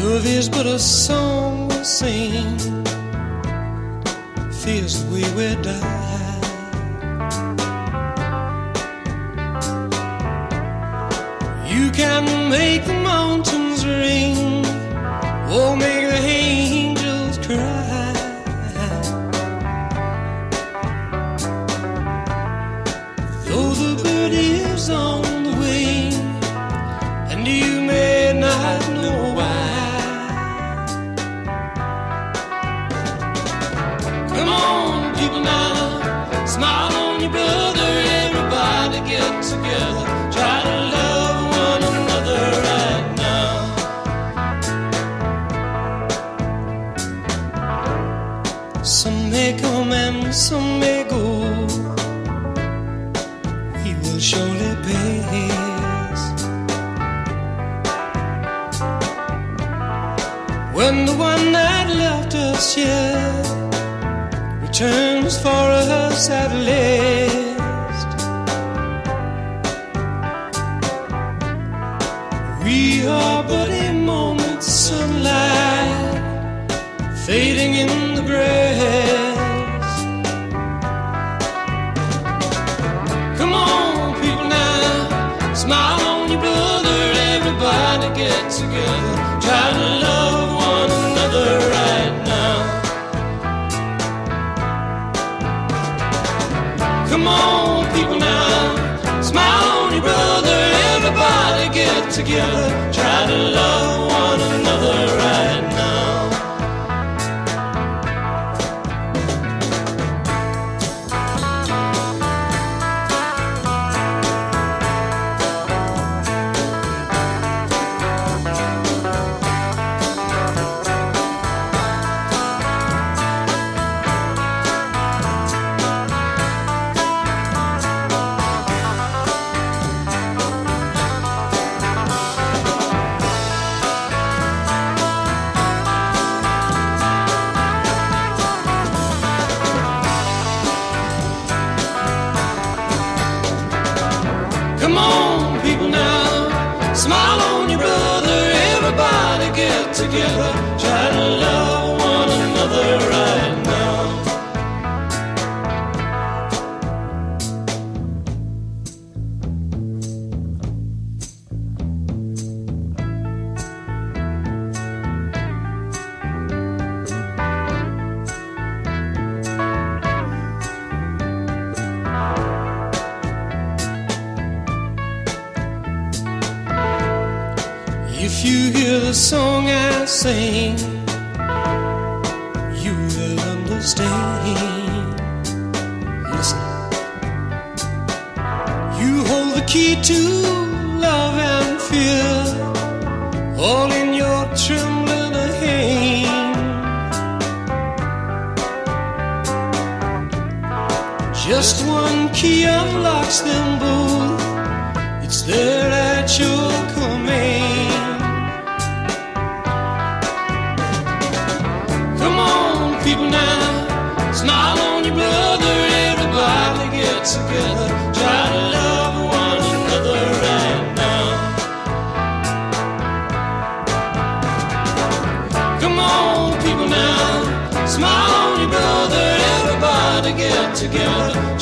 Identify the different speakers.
Speaker 1: Love is but a song we sing, Fears we die. You can make the mountains ring, or make the angels cry. Though the bird is on the wing, and you Some may come and some may go. Will surely. When the one that left us here returns for us at last. Are but a moment's sunlight fading in the grass. Together, try to love smile on your brother. Everybody get together, If you hear the song I sing, you will understand. Listen, you hold the key to love and fear, all in your trembling hand. Just one key unlocks them both. It's there at your command. Come on, people now, smile on your brother. Everybody get together, try to love one another right now. Come on, people now, smile on your brother. Everybody get together,